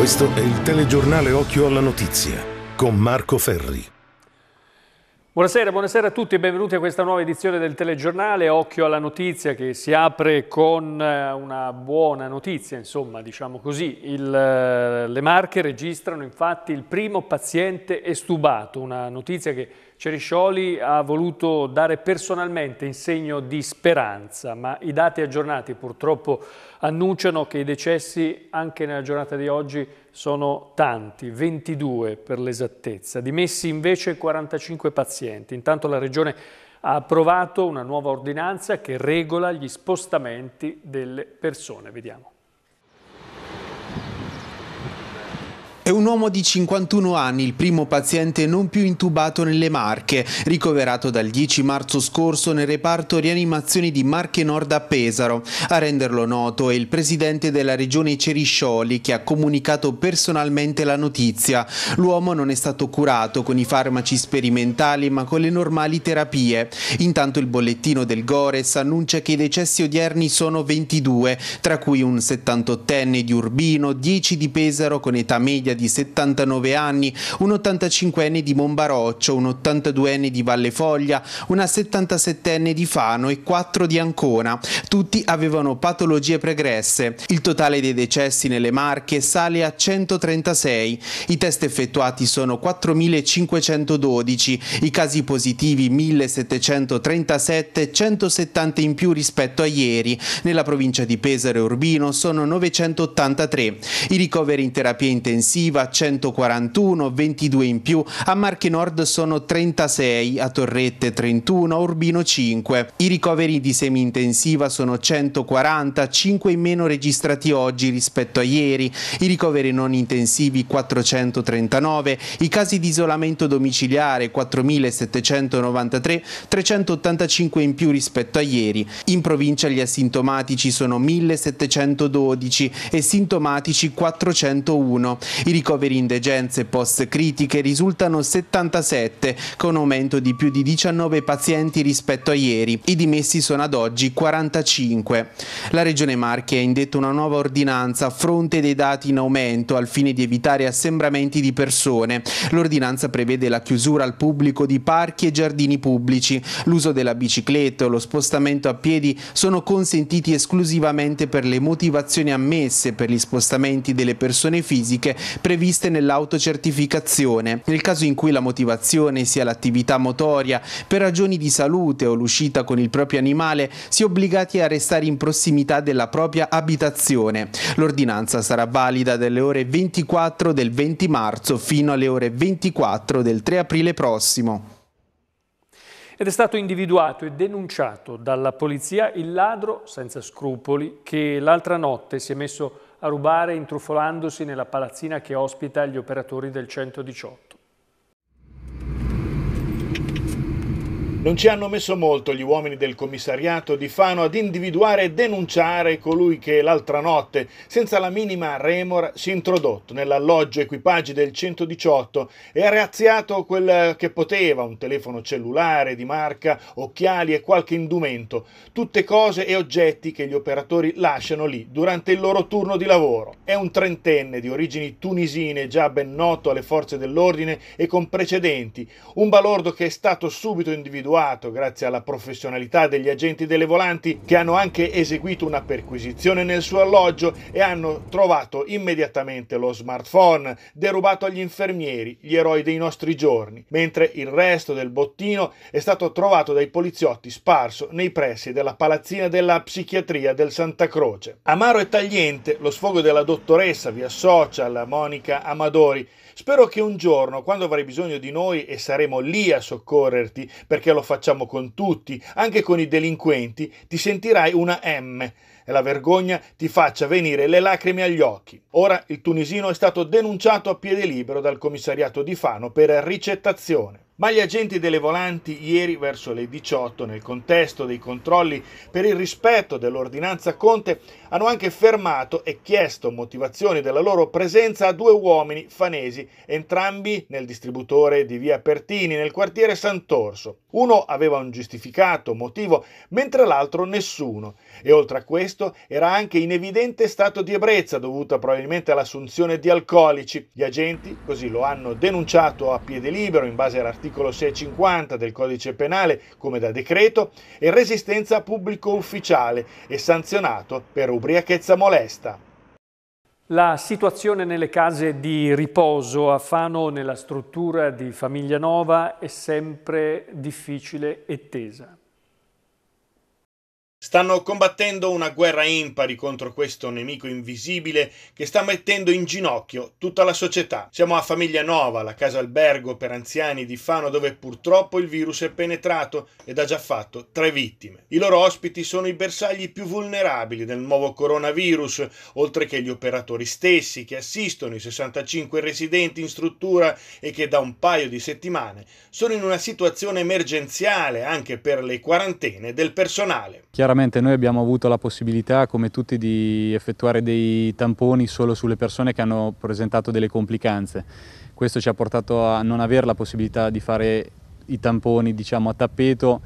Questo è il telegiornale Occhio alla Notizia con Marco Ferri. Buonasera, buonasera, a tutti e benvenuti a questa nuova edizione del telegiornale Occhio alla Notizia che si apre con eh, una buona notizia, insomma, diciamo così. Il, eh, le Marche registrano infatti il primo paziente estubato, una notizia che Ceriscioli ha voluto dare personalmente in segno di speranza, ma i dati aggiornati purtroppo annunciano che i decessi anche nella giornata di oggi sono tanti, 22 per l'esattezza, dimessi invece 45 pazienti. Intanto la Regione ha approvato una nuova ordinanza che regola gli spostamenti delle persone. Vediamo. È un uomo di 51 anni, il primo paziente non più intubato nelle Marche, ricoverato dal 10 marzo scorso nel reparto rianimazioni di Marche Nord a Pesaro. A renderlo noto è il presidente della regione Ceriscioli che ha comunicato personalmente la notizia. L'uomo non è stato curato con i farmaci sperimentali ma con le normali terapie. Intanto il bollettino del Gores annuncia che i decessi odierni sono 22, tra cui un 78enne di Urbino, 10 di Pesaro con età media di di 79 anni, un 85enne di Monbaroccio, un 82enne di Valle Foglia, una 77enne di Fano e 4 di Ancona. Tutti avevano patologie pregresse. Il totale dei decessi nelle Marche sale a 136. I test effettuati sono 4.512, i casi positivi 1.737, 170 in più rispetto a ieri. Nella provincia di Pesaro e Urbino sono 983. I ricoveri in terapia intensiva Riva 141, 22 in più, a Marche Nord sono 36, a Torrette 31, a Urbino 5. I ricoveri di semi-intensiva sono 140, 5 in meno registrati oggi rispetto a ieri, i ricoveri non intensivi 439, i casi di isolamento domiciliare 4793, 385 in più rispetto a ieri. In provincia gli asintomatici sono 1712 e sintomatici 401. I ricoveri in degenze post-critiche risultano 77, con aumento di più di 19 pazienti rispetto a ieri. I dimessi sono ad oggi 45. La Regione Marche ha indetto una nuova ordinanza a fronte dei dati in aumento al fine di evitare assembramenti di persone. L'ordinanza prevede la chiusura al pubblico di parchi e giardini pubblici. L'uso della bicicletta o lo spostamento a piedi sono consentiti esclusivamente per le motivazioni ammesse per gli spostamenti delle persone fisiche previste nell'autocertificazione. Nel caso in cui la motivazione sia l'attività motoria per ragioni di salute o l'uscita con il proprio animale, si è obbligati a restare in prossimità della propria abitazione. L'ordinanza sarà valida dalle ore 24 del 20 marzo fino alle ore 24 del 3 aprile prossimo. Ed è stato individuato e denunciato dalla polizia il ladro senza scrupoli che l'altra notte si è messo a rubare intrufolandosi nella palazzina che ospita gli operatori del 118. Non ci hanno messo molto gli uomini del commissariato di Fano ad individuare e denunciare colui che l'altra notte, senza la minima remora, si è introdotto nell'alloggio equipaggi del 118 e ha reaziato quel che poteva, un telefono cellulare di marca, occhiali e qualche indumento, tutte cose e oggetti che gli operatori lasciano lì durante il loro turno di lavoro. È un trentenne di origini tunisine, già ben noto alle forze dell'ordine e con precedenti, un balordo che è stato subito individuato individuato grazie alla professionalità degli agenti delle volanti che hanno anche eseguito una perquisizione nel suo alloggio e hanno trovato immediatamente lo smartphone derubato agli infermieri, gli eroi dei nostri giorni, mentre il resto del bottino è stato trovato dai poliziotti sparso nei pressi della palazzina della psichiatria del Santa Croce. Amaro e tagliente lo sfogo della dottoressa via social Monica Amadori Spero che un giorno, quando avrai bisogno di noi e saremo lì a soccorrerti, perché lo facciamo con tutti, anche con i delinquenti, ti sentirai una M e la vergogna ti faccia venire le lacrime agli occhi. Ora il tunisino è stato denunciato a piede libero dal commissariato di Fano per ricettazione ma gli agenti delle volanti ieri verso le 18 nel contesto dei controlli per il rispetto dell'ordinanza Conte hanno anche fermato e chiesto motivazioni della loro presenza a due uomini fanesi, entrambi nel distributore di via Pertini nel quartiere Sant'Orso. Uno aveva un giustificato motivo, mentre l'altro nessuno, e oltre a questo era anche in evidente stato di ebbrezza dovuta probabilmente all'assunzione di alcolici. Gli agenti così lo hanno denunciato a piede libero in base all'articolo 650 del codice penale come da decreto e resistenza a pubblico ufficiale e sanzionato per ubriachezza molesta. La situazione nelle case di riposo a Fano nella struttura di Famiglia Nova è sempre difficile e tesa. Stanno combattendo una guerra impari contro questo nemico invisibile che sta mettendo in ginocchio tutta la società. Siamo a Famiglia Nova, la casa albergo per anziani di Fano dove purtroppo il virus è penetrato ed ha già fatto tre vittime. I loro ospiti sono i bersagli più vulnerabili del nuovo coronavirus, oltre che gli operatori stessi che assistono i 65 residenti in struttura e che da un paio di settimane sono in una situazione emergenziale anche per le quarantene del personale. Chiaramente noi abbiamo avuto la possibilità, come tutti, di effettuare dei tamponi solo sulle persone che hanno presentato delle complicanze. Questo ci ha portato a non avere la possibilità di fare i tamponi diciamo, a tappeto,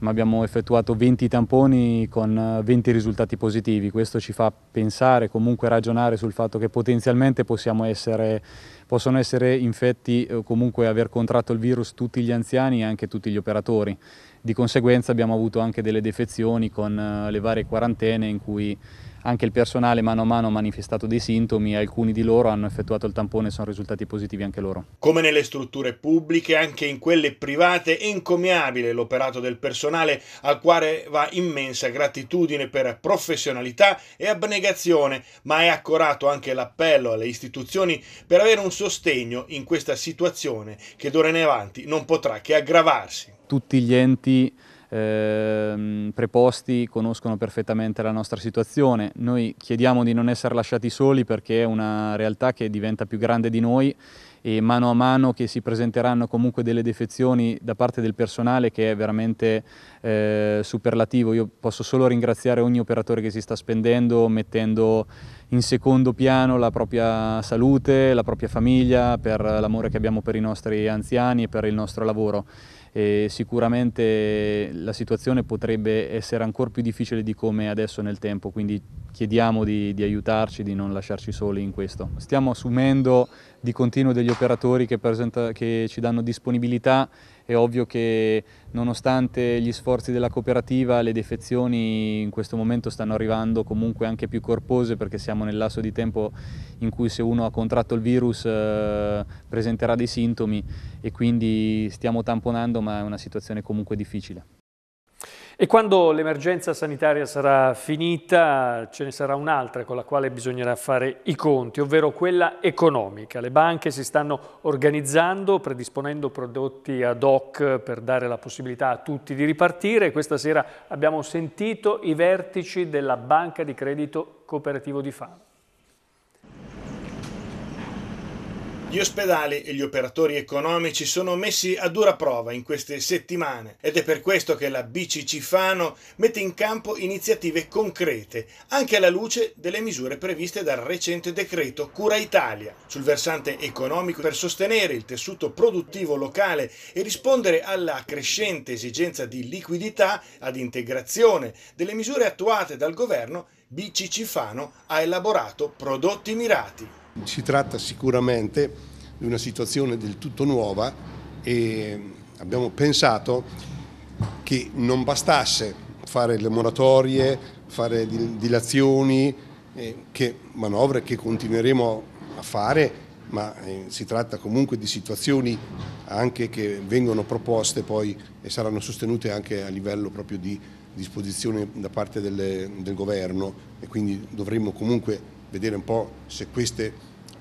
ma abbiamo effettuato 20 tamponi con 20 risultati positivi. Questo ci fa pensare, comunque ragionare sul fatto che potenzialmente essere, possono essere infetti o comunque aver contratto il virus tutti gli anziani e anche tutti gli operatori. Di conseguenza abbiamo avuto anche delle defezioni con eh, le varie quarantene in cui anche il personale mano a mano ha manifestato dei sintomi alcuni di loro hanno effettuato il tampone e sono risultati positivi anche loro. Come nelle strutture pubbliche, anche in quelle private è incommiabile l'operato del personale al quale va immensa gratitudine per professionalità e abnegazione, ma è accorato anche l'appello alle istituzioni per avere un sostegno in questa situazione che d'ora in avanti non potrà che aggravarsi tutti gli enti eh, preposti conoscono perfettamente la nostra situazione. Noi chiediamo di non essere lasciati soli perché è una realtà che diventa più grande di noi e mano a mano che si presenteranno comunque delle defezioni da parte del personale che è veramente eh, superlativo. Io posso solo ringraziare ogni operatore che si sta spendendo, mettendo in secondo piano la propria salute, la propria famiglia, per l'amore che abbiamo per i nostri anziani e per il nostro lavoro e sicuramente la situazione potrebbe essere ancora più difficile di come adesso nel tempo, quindi chiediamo di, di, aiutarci, di non lasciarci soli in questo. Stiamo assumendo di continuo degli operatori che, presenta, che ci danno disponibilità, è ovvio che nonostante gli sforzi della cooperativa le defezioni in questo momento stanno arrivando comunque anche più corpose perché siamo nel lasso di tempo in cui se uno ha contratto il virus eh, presenterà dei sintomi e quindi stiamo tamponando ma è una situazione comunque difficile. E quando l'emergenza sanitaria sarà finita ce ne sarà un'altra con la quale bisognerà fare i conti, ovvero quella economica. Le banche si stanno organizzando, predisponendo prodotti ad hoc per dare la possibilità a tutti di ripartire. Questa sera abbiamo sentito i vertici della Banca di Credito Cooperativo di Fano. Gli ospedali e gli operatori economici sono messi a dura prova in queste settimane ed è per questo che la BCC Fano mette in campo iniziative concrete, anche alla luce delle misure previste dal recente decreto Cura Italia, sul versante economico per sostenere il tessuto produttivo locale e rispondere alla crescente esigenza di liquidità ad integrazione delle misure attuate dal governo. BCC Fano ha elaborato prodotti mirati. Si tratta sicuramente di una situazione del tutto nuova e abbiamo pensato che non bastasse fare le moratorie, fare dilazioni, eh, che, manovre che continueremo a fare, ma eh, si tratta comunque di situazioni anche che vengono proposte poi e saranno sostenute anche a livello proprio di disposizione da parte delle, del governo e quindi dovremmo comunque vedere un po' se queste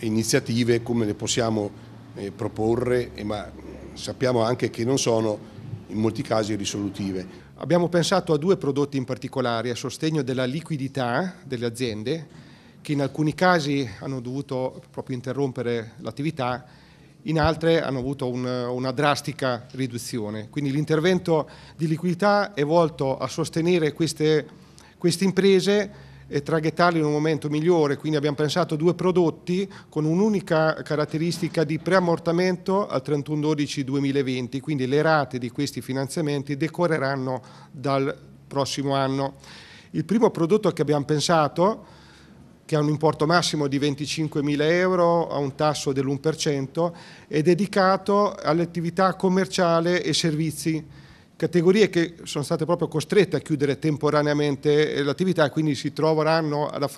iniziative come le possiamo eh, proporre, eh, ma sappiamo anche che non sono in molti casi risolutive. Abbiamo pensato a due prodotti in particolare a sostegno della liquidità delle aziende che in alcuni casi hanno dovuto proprio interrompere l'attività, in altre hanno avuto un, una drastica riduzione. Quindi l'intervento di liquidità è volto a sostenere queste, queste imprese e traghettarli in un momento migliore, quindi abbiamo pensato due prodotti con un'unica caratteristica di preammortamento al 31-12-2020, quindi le rate di questi finanziamenti decorreranno dal prossimo anno. Il primo prodotto che abbiamo pensato che ha un importo massimo di 25.000 euro a un tasso dell'1%, è dedicato all'attività commerciale e servizi categorie che sono state proprio costrette a chiudere temporaneamente l'attività e quindi si troveranno a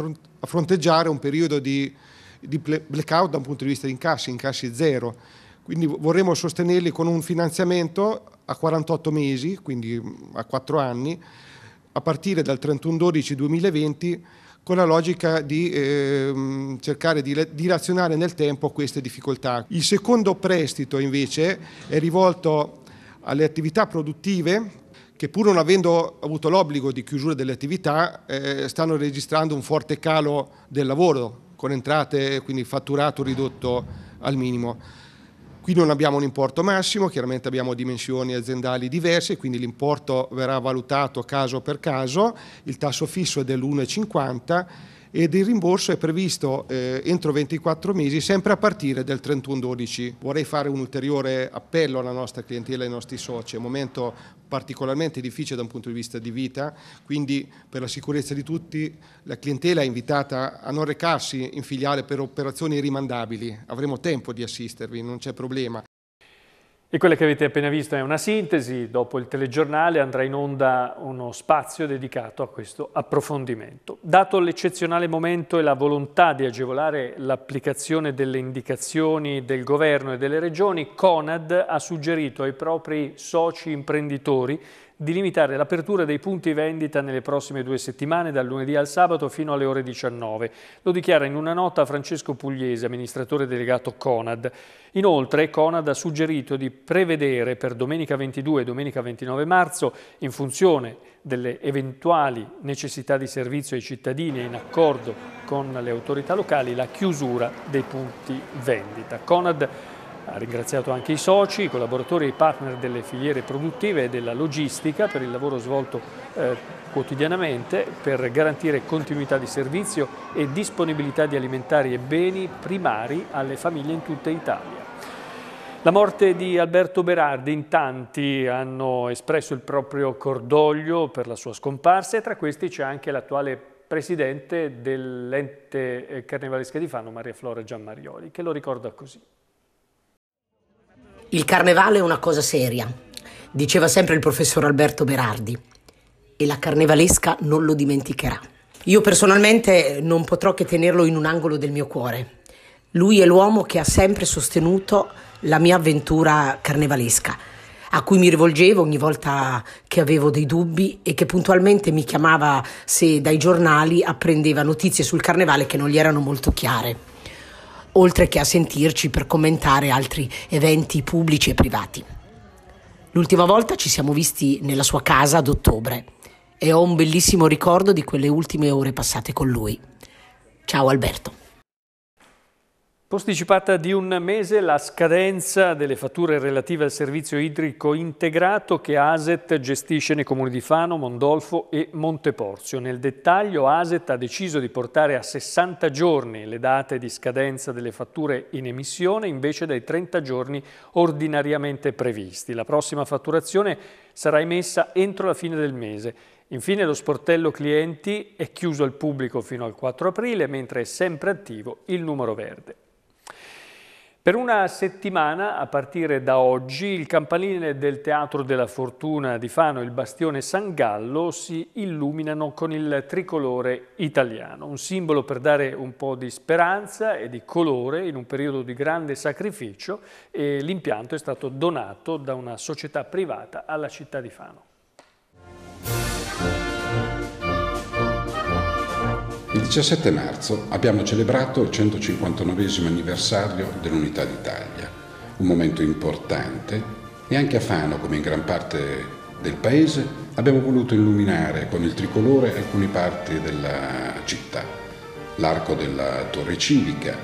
fronteggiare un periodo di, di blackout da un punto di vista di incassi, incassi zero. Quindi vorremmo sostenerli con un finanziamento a 48 mesi, quindi a 4 anni, a partire dal 31-12-2020 con la logica di eh, cercare di dilazionare nel tempo queste difficoltà. Il secondo prestito invece è rivolto alle attività produttive che pur non avendo avuto l'obbligo di chiusura delle attività eh, stanno registrando un forte calo del lavoro con entrate, quindi fatturato ridotto al minimo. Qui non abbiamo un importo massimo, chiaramente abbiamo dimensioni aziendali diverse, quindi l'importo verrà valutato caso per caso, il tasso fisso è dell'1,50 ed il rimborso è previsto eh, entro 24 mesi, sempre a partire dal 31-12. Vorrei fare un ulteriore appello alla nostra clientela e ai nostri soci, è un momento particolarmente difficile da un punto di vista di vita, quindi per la sicurezza di tutti la clientela è invitata a non recarsi in filiale per operazioni rimandabili, avremo tempo di assistervi, non c'è problema. E quella che avete appena visto è una sintesi, dopo il telegiornale andrà in onda uno spazio dedicato a questo approfondimento. Dato l'eccezionale momento e la volontà di agevolare l'applicazione delle indicazioni del governo e delle regioni, Conad ha suggerito ai propri soci imprenditori di limitare l'apertura dei punti vendita nelle prossime due settimane, dal lunedì al sabato fino alle ore 19. Lo dichiara in una nota Francesco Pugliese, amministratore delegato Conad. Inoltre Conad ha suggerito di prevedere per domenica 22 e domenica 29 marzo, in funzione delle eventuali necessità di servizio ai cittadini e in accordo con le autorità locali, la chiusura dei punti vendita. Conad ha ringraziato anche i soci, i collaboratori e i partner delle filiere produttive e della logistica per il lavoro svolto eh, quotidianamente per garantire continuità di servizio e disponibilità di alimentari e beni primari alle famiglie in tutta Italia. La morte di Alberto Berardi in tanti hanno espresso il proprio cordoglio per la sua scomparsa e tra questi c'è anche l'attuale presidente dell'ente eh, carnevalesca di Fano, Maria Flora Giammarioli, che lo ricorda così. Il carnevale è una cosa seria, diceva sempre il professor Alberto Berardi, e la carnevalesca non lo dimenticherà. Io personalmente non potrò che tenerlo in un angolo del mio cuore. Lui è l'uomo che ha sempre sostenuto la mia avventura carnevalesca, a cui mi rivolgevo ogni volta che avevo dei dubbi e che puntualmente mi chiamava se dai giornali apprendeva notizie sul carnevale che non gli erano molto chiare oltre che a sentirci per commentare altri eventi pubblici e privati. L'ultima volta ci siamo visti nella sua casa ad ottobre e ho un bellissimo ricordo di quelle ultime ore passate con lui. Ciao Alberto. Posticipata di un mese la scadenza delle fatture relative al servizio idrico integrato che ASET gestisce nei comuni di Fano, Mondolfo e Monteporzio. Nel dettaglio ASET ha deciso di portare a 60 giorni le date di scadenza delle fatture in emissione invece dai 30 giorni ordinariamente previsti. La prossima fatturazione sarà emessa entro la fine del mese. Infine lo sportello clienti è chiuso al pubblico fino al 4 aprile mentre è sempre attivo il numero verde. Per una settimana, a partire da oggi, il campanile del Teatro della Fortuna di Fano e il Bastione San Gallo si illuminano con il tricolore italiano, un simbolo per dare un po' di speranza e di colore in un periodo di grande sacrificio e l'impianto è stato donato da una società privata alla città di Fano. Il 17 marzo abbiamo celebrato il 159 anniversario dell'Unità d'Italia, un momento importante e anche a Fano, come in gran parte del Paese, abbiamo voluto illuminare con il tricolore alcune parti della città, l'arco della torre civica,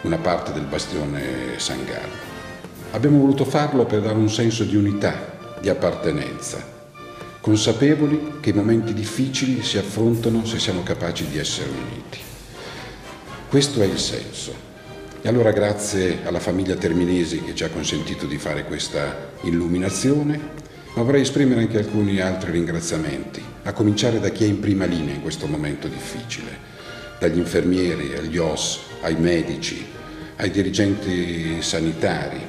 una parte del bastione San Gallo. Abbiamo voluto farlo per dare un senso di unità, di appartenenza, consapevoli che i momenti difficili si affrontano se siamo capaci di essere uniti. Questo è il senso. E allora grazie alla famiglia Terminesi che ci ha consentito di fare questa illuminazione, ma vorrei esprimere anche alcuni altri ringraziamenti, a cominciare da chi è in prima linea in questo momento difficile, dagli infermieri, agli OS, ai medici, ai dirigenti sanitari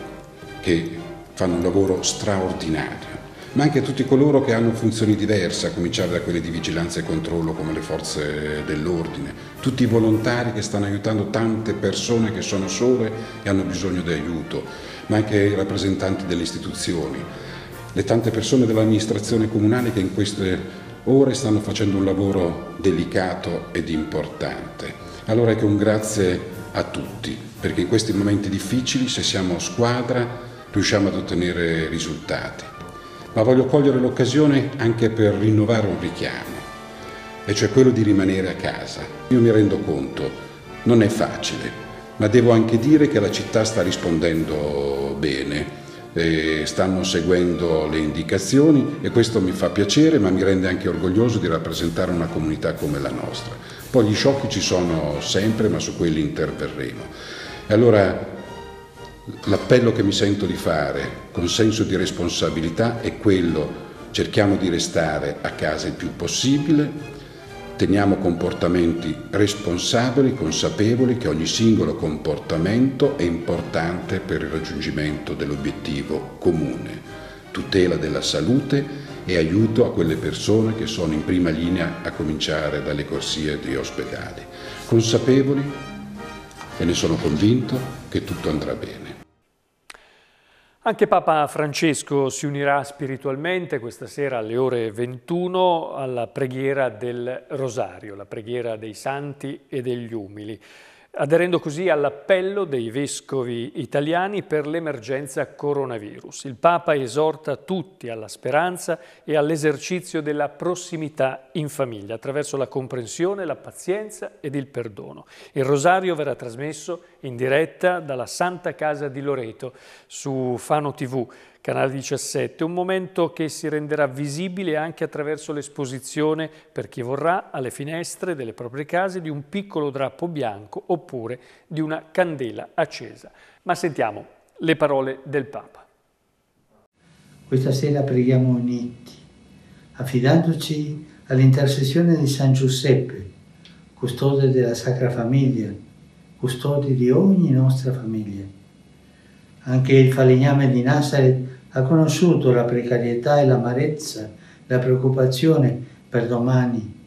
che fanno un lavoro straordinario ma anche tutti coloro che hanno funzioni diverse, a cominciare da quelle di vigilanza e controllo come le forze dell'ordine, tutti i volontari che stanno aiutando tante persone che sono sole e hanno bisogno di aiuto, ma anche i rappresentanti delle istituzioni, le tante persone dell'amministrazione comunale che in queste ore stanno facendo un lavoro delicato ed importante. Allora ecco un grazie a tutti, perché in questi momenti difficili, se siamo squadra, riusciamo ad ottenere risultati ma voglio cogliere l'occasione anche per rinnovare un richiamo, e cioè quello di rimanere a casa. Io mi rendo conto, non è facile, ma devo anche dire che la città sta rispondendo bene, stanno seguendo le indicazioni e questo mi fa piacere, ma mi rende anche orgoglioso di rappresentare una comunità come la nostra. Poi gli sciocchi ci sono sempre, ma su quelli interverremo. E allora L'appello che mi sento di fare con senso di responsabilità è quello, cerchiamo di restare a casa il più possibile, teniamo comportamenti responsabili, consapevoli che ogni singolo comportamento è importante per il raggiungimento dell'obiettivo comune, tutela della salute e aiuto a quelle persone che sono in prima linea a cominciare dalle corsie di ospedali. Consapevoli e ne sono convinto che tutto andrà bene. Anche Papa Francesco si unirà spiritualmente questa sera alle ore 21 alla preghiera del Rosario, la preghiera dei santi e degli umili aderendo così all'appello dei vescovi italiani per l'emergenza coronavirus. Il Papa esorta tutti alla speranza e all'esercizio della prossimità in famiglia attraverso la comprensione, la pazienza ed il perdono. Il rosario verrà trasmesso in diretta dalla Santa Casa di Loreto su Fano TV Canale 17, un momento che si renderà visibile anche attraverso l'esposizione per chi vorrà alle finestre delle proprie case di un piccolo drappo bianco oppure di una candela accesa. Ma sentiamo le parole del Papa. Questa sera preghiamo uniti, affidandoci all'intercessione di San Giuseppe, custode della Sacra Famiglia, custode di ogni nostra famiglia. Anche il falegname di Nazareth ha conosciuto la precarietà e l'amarezza, la preoccupazione per domani,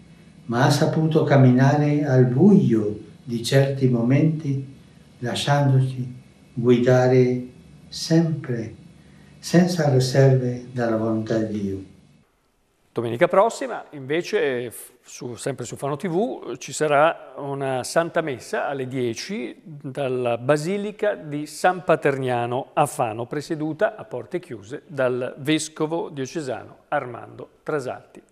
ma ha saputo camminare al buio di certi momenti lasciandosi guidare sempre, senza riserve dalla volontà di Dio. Domenica prossima, invece, su, sempre su Fano TV, ci sarà una Santa Messa alle 10 dalla Basilica di San Paterniano a Fano, presieduta a porte chiuse dal Vescovo diocesano Armando Trasalti.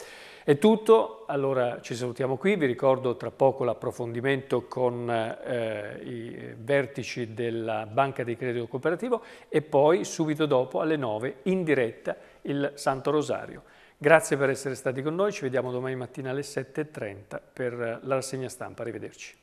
È tutto, allora ci salutiamo qui, vi ricordo tra poco l'approfondimento con eh, i vertici della Banca di Credito Cooperativo e poi subito dopo alle 9 in diretta il Santo Rosario. Grazie per essere stati con noi, ci vediamo domani mattina alle 7.30 per la rassegna stampa, arrivederci.